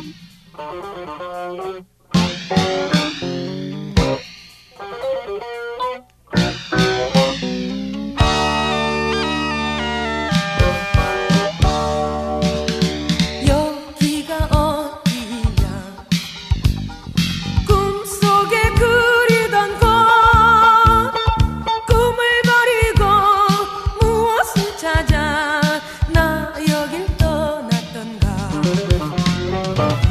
Thank you.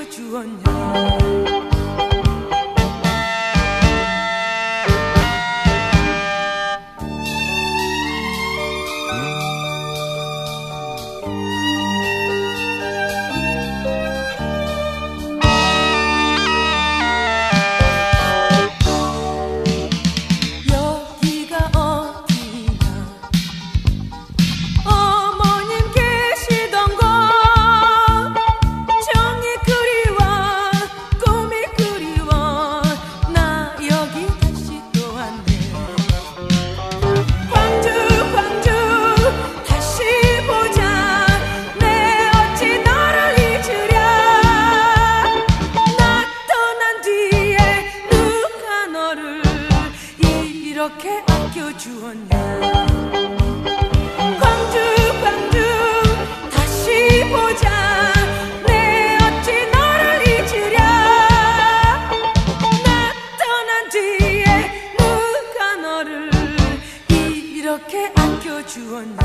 tujuannya 이렇게 아껴주었냐? 광주 광주 다시 보자. 내 어찌 너를 잊으랴? 나 떠난 뒤에 누가 너를 이렇게 아껴주었냐?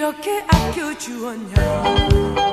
이렇게 아껴주었냐?